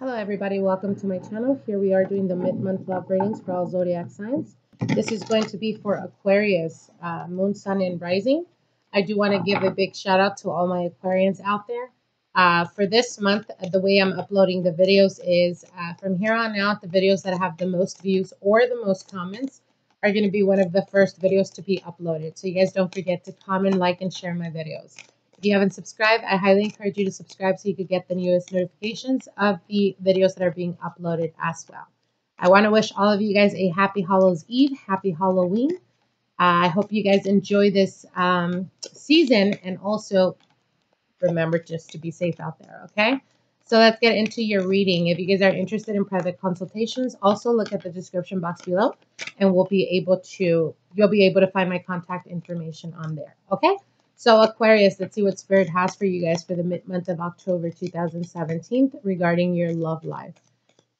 Hello everybody, welcome to my channel. Here we are doing the mid-month love readings for all zodiac signs. This is going to be for Aquarius, uh, Moon, Sun, and Rising. I do want to give a big shout out to all my Aquarians out there. Uh, for this month, the way I'm uploading the videos is uh, from here on out, the videos that have the most views or the most comments are going to be one of the first videos to be uploaded. So you guys don't forget to comment, like, and share my videos. If you haven't subscribed, I highly encourage you to subscribe so you could get the newest notifications of the videos that are being uploaded as well. I want to wish all of you guys a happy Hallows Eve, happy Halloween. Uh, I hope you guys enjoy this um, season and also remember just to be safe out there, okay? So let's get into your reading. If you guys are interested in private consultations, also look at the description box below and we'll be able to, you'll be able to find my contact information on there, okay? So Aquarius, let's see what Spirit has for you guys for the mid-month of October 2017 regarding your love life.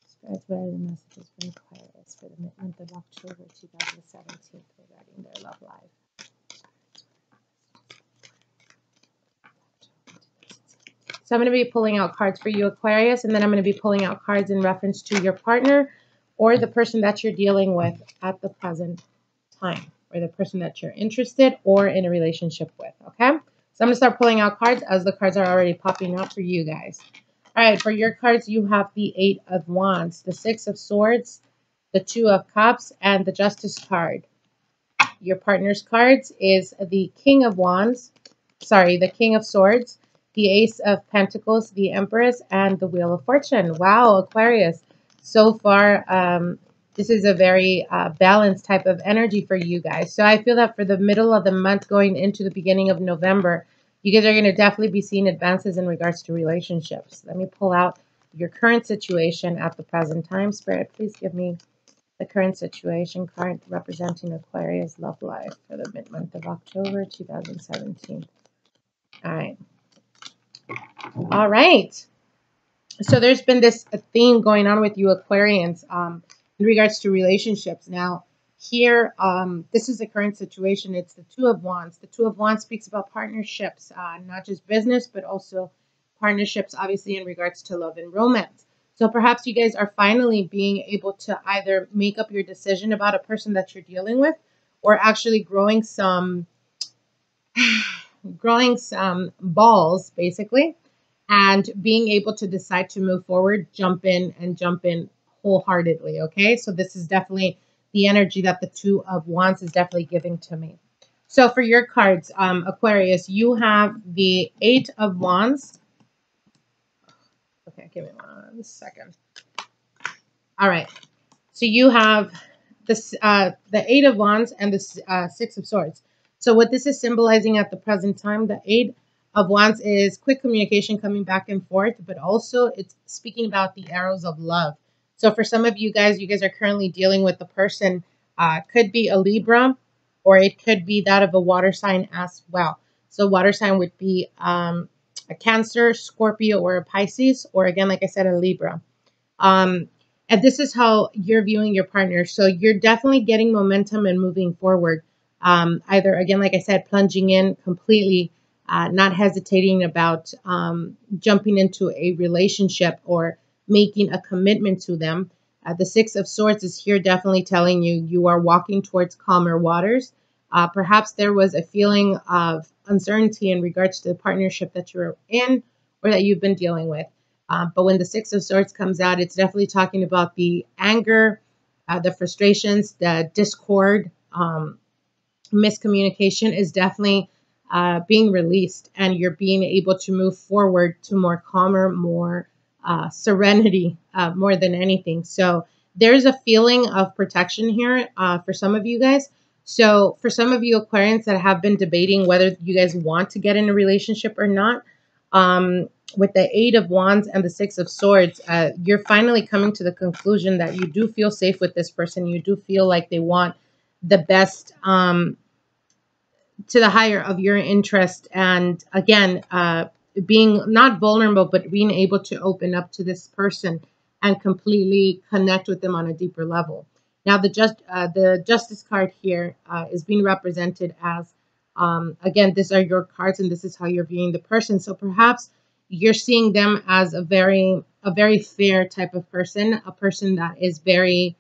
Spirit, what are the messages for Aquarius for the mid-month of October 2017 regarding their love life? So I'm going to be pulling out cards for you, Aquarius, and then I'm going to be pulling out cards in reference to your partner or the person that you're dealing with at the present time or the person that you're interested or in a relationship with, okay? So I'm going to start pulling out cards as the cards are already popping out for you guys. All right, for your cards, you have the Eight of Wands, the Six of Swords, the Two of Cups, and the Justice card. Your partner's cards is the King of Wands, sorry, the King of Swords, the Ace of Pentacles, the Empress, and the Wheel of Fortune. Wow, Aquarius. So far, um, this is a very uh, balanced type of energy for you guys. So I feel that for the middle of the month going into the beginning of November, you guys are going to definitely be seeing advances in regards to relationships. Let me pull out your current situation at the present time. Spirit, please give me the current situation card representing Aquarius love life for the mid-month of October 2017. All right. All right. So there's been this theme going on with you Aquarians. Um, in regards to relationships. Now, here, um, this is the current situation. It's the Two of Wands. The Two of Wands speaks about partnerships, uh, not just business, but also partnerships, obviously, in regards to love and romance. So perhaps you guys are finally being able to either make up your decision about a person that you're dealing with or actually growing some growing some balls basically and being able to decide to move forward, jump in and jump in wholeheartedly. Okay, so this is definitely the energy that the Two of Wands is definitely giving to me. So for your cards, um, Aquarius, you have the Eight of Wands. Okay, give me one second. All right, so you have this, uh, the Eight of Wands and the uh, Six of Swords. So what this is symbolizing at the present time, the Eight of Wands is quick communication coming back and forth, but also it's speaking about the arrows of love. So for some of you guys, you guys are currently dealing with the person, uh, could be a Libra, or it could be that of a water sign as well. So water sign would be um, a Cancer, Scorpio, or a Pisces, or again, like I said, a Libra. Um, and this is how you're viewing your partner. So you're definitely getting momentum and moving forward. Um, either, again, like I said, plunging in completely, uh, not hesitating about um, jumping into a relationship or making a commitment to them. Uh, the Six of Swords is here definitely telling you you are walking towards calmer waters. Uh, perhaps there was a feeling of uncertainty in regards to the partnership that you're in or that you've been dealing with. Uh, but when the Six of Swords comes out, it's definitely talking about the anger, uh, the frustrations, the discord, um, miscommunication is definitely uh, being released, and you're being able to move forward to more calmer, more uh, serenity uh, more than anything. So there's a feeling of protection here uh, for some of you guys. So for some of you Aquarians that have been debating whether you guys want to get in a relationship or not, um, with the Eight of Wands and the Six of Swords, uh, you're finally coming to the conclusion that you do feel safe with this person. You do feel like they want the best um, to the higher of your interest. And again, uh, being not vulnerable, but being able to open up to this person and completely connect with them on a deeper level. Now, the just uh, the justice card here uh, is being represented as um, again, these are your cards, and this is how you're viewing the person. So perhaps you're seeing them as a very a very fair type of person, a person that is very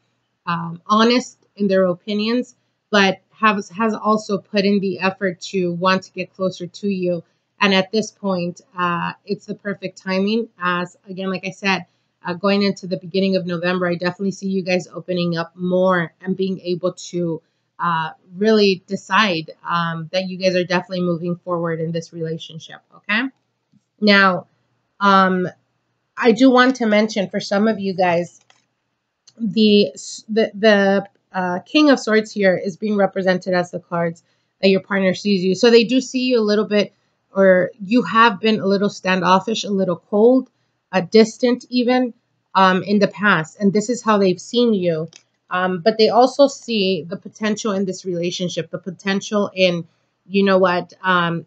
um, honest in their opinions, but has has also put in the effort to want to get closer to you. And at this point, uh, it's the perfect timing. As again, like I said, uh, going into the beginning of November, I definitely see you guys opening up more and being able to uh, really decide um, that you guys are definitely moving forward in this relationship. Okay. Now, um, I do want to mention for some of you guys, the the the uh, King of Swords here is being represented as the cards that your partner sees you. So they do see you a little bit, or you have been a little standoffish, a little cold, a distant even um, in the past, and this is how they've seen you. Um, but they also see the potential in this relationship, the potential in, you know what, um,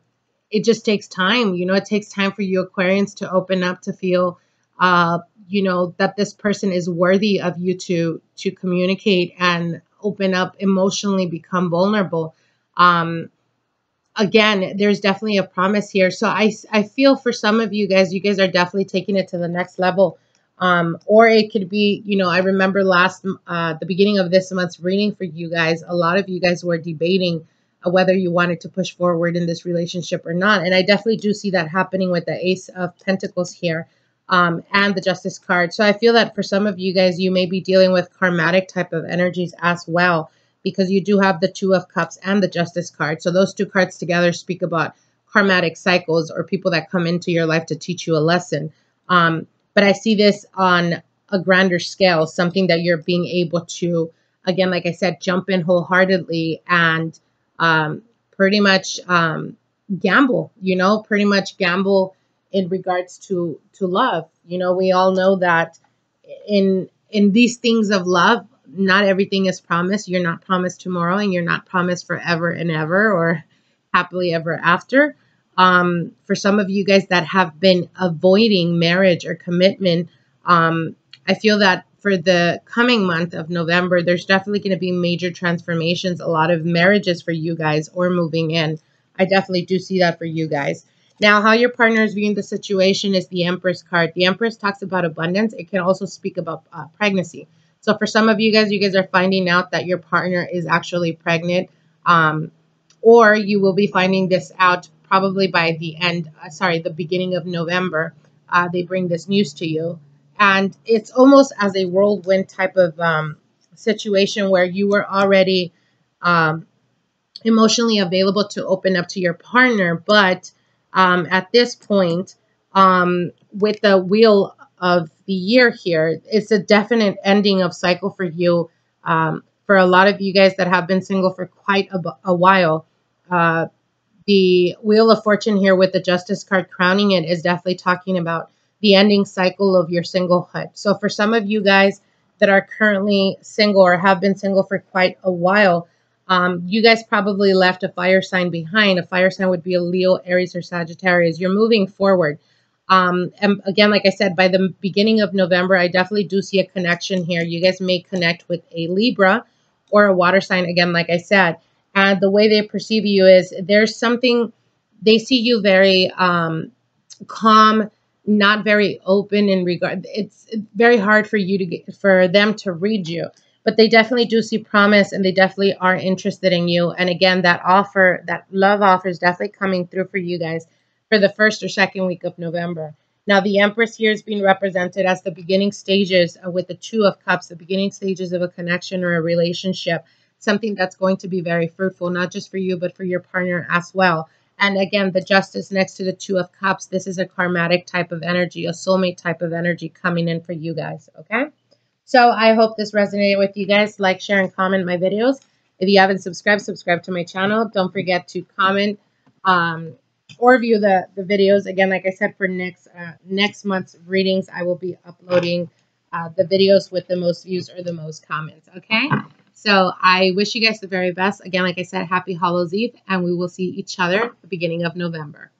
it just takes time. You know, it takes time for you Aquarians to open up, to feel, uh, you know, that this person is worthy of you to to communicate and open up emotionally, become vulnerable. Um, again, there's definitely a promise here. So I I feel for some of you guys, you guys are definitely taking it to the next level. Um, or it could be, you know, I remember last, uh, the beginning of this month's reading for you guys, a lot of you guys were debating uh, whether you wanted to push forward in this relationship or not. And I definitely do see that happening with the Ace of Pentacles here um, and the Justice card. So I feel that for some of you guys, you may be dealing with karmatic type of energies as well, because you do have the Two of Cups and the Justice card. So those two cards together speak about karmatic cycles or people that come into your life to teach you a lesson. Um, but I see this on a grander scale, something that you're being able to, again, like I said, jump in wholeheartedly and um, pretty much um, gamble, you know, pretty much gamble in regards to to love. You know, we all know that in in these things of love, not everything is promised. You're not promised tomorrow, and you're not promised forever and ever or happily ever after um, for some of you guys that have been avoiding marriage or commitment, um, I feel that for the coming month of November, there's definitely going to be major transformations, a lot of marriages for you guys or moving in. I definitely do see that for you guys. Now, how your partner is viewing the situation is the Empress card. The Empress talks about abundance. It can also speak about uh, pregnancy. So for some of you guys, you guys are finding out that your partner is actually pregnant. Um, or you will be finding this out probably by the end, uh, sorry, the beginning of November, uh, they bring this news to you. And it's almost as a whirlwind type of um, situation where you were already um, emotionally available to open up to your partner. But um, at this point, um, with the wheel of the year here, it's a definite ending of cycle for you. Um, for a lot of you guys that have been single for quite a, a while, uh, the Wheel of Fortune here with the Justice card crowning it is definitely talking about the ending cycle of your singlehood. So for some of you guys that are currently single or have been single for quite a while, um, you guys probably left a fire sign behind. A fire sign would be a Leo, Aries, or Sagittarius. You're moving forward. Um, and again, like I said, by the beginning of November, I definitely do see a connection here. You guys may connect with a Libra or a water sign, again, like I said and the way they perceive you is there's something they see you very um, calm not very open in regard. It's very hard for you to get for them to read you but they definitely do see promise and they definitely are interested in you. And again that offer that love offer is definitely coming through for you guys for the first or second week of november now the empress here is being represented as the beginning stages with the two of cups the beginning stages of a connection or a relationship something that's going to be very fruitful, not just for you, but for your partner as well. And again, the justice next to the two of cups, this is a karmatic type of energy, a soulmate type of energy coming in for you guys, okay? So I hope this resonated with you guys. Like, share, and comment my videos. If you haven't subscribed, subscribe to my channel. Don't forget to comment um, or view the, the videos. Again, like I said, for next uh, next month's readings, I will be uploading uh, the videos with the most views or the most comments, okay? So I wish you guys the very best. Again, like I said, happy Hallows Eve, and we will see each other the beginning of November.